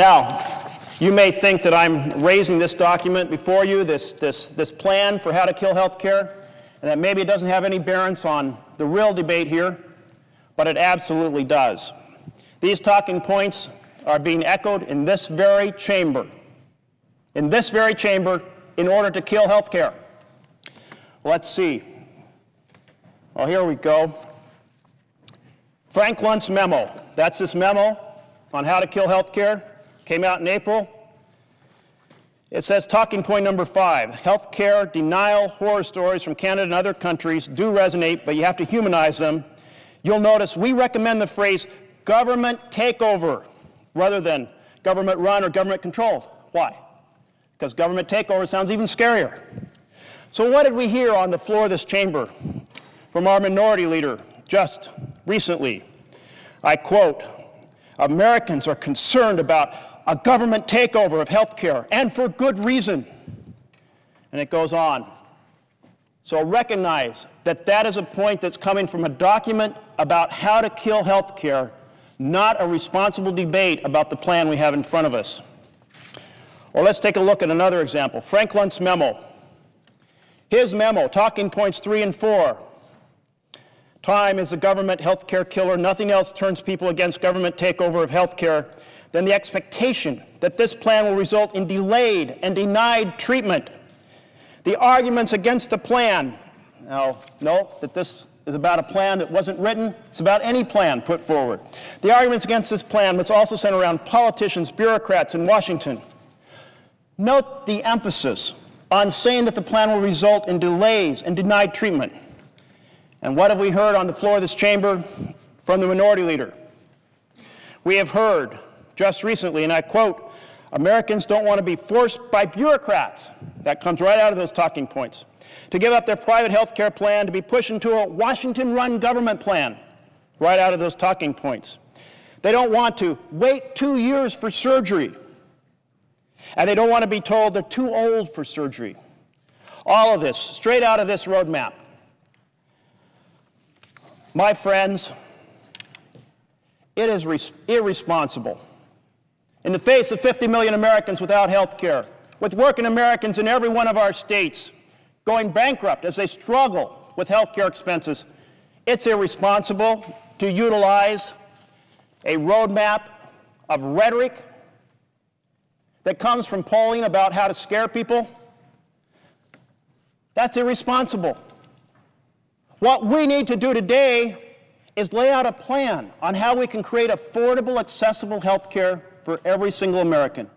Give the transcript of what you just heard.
Now, you may think that I'm raising this document before you, this, this, this plan for how to kill health care, and that maybe it doesn't have any bearance on the real debate here, but it absolutely does. These talking points are being echoed in this very chamber, in this very chamber, in order to kill health care. Let's see. Well, here we go. Frank Luntz memo. That's this memo on how to kill health care. Came out in April. It says talking point number five health care denial horror stories from Canada and other countries do resonate, but you have to humanize them. You'll notice we recommend the phrase government takeover rather than government run or government controlled. Why? Because government takeover sounds even scarier. So, what did we hear on the floor of this chamber from our minority leader just recently? I quote Americans are concerned about a government takeover of health care, and for good reason. And it goes on. So recognize that that is a point that's coming from a document about how to kill health care, not a responsible debate about the plan we have in front of us. Or let's take a look at another example Frank Luntz memo. His memo, talking points three and four. Time is a government healthcare killer. Nothing else turns people against government takeover of healthcare than the expectation that this plan will result in delayed and denied treatment. The arguments against the plan, now note that this is about a plan that wasn't written, it's about any plan put forward. The arguments against this plan must also center around politicians, bureaucrats in Washington. Note the emphasis on saying that the plan will result in delays and denied treatment. And what have we heard on the floor of this chamber from the minority leader? We have heard just recently, and I quote, Americans don't want to be forced by bureaucrats. That comes right out of those talking points. To give up their private health care plan, to be pushed into a Washington run government plan. Right out of those talking points. They don't want to wait two years for surgery. And they don't want to be told they're too old for surgery. All of this, straight out of this roadmap. My friends, it is irresponsible in the face of 50 million Americans without health care, with working Americans in every one of our states going bankrupt as they struggle with health care expenses, it's irresponsible to utilize a roadmap of rhetoric that comes from polling about how to scare people. That's irresponsible. What we need to do today is lay out a plan on how we can create affordable, accessible health care for every single American.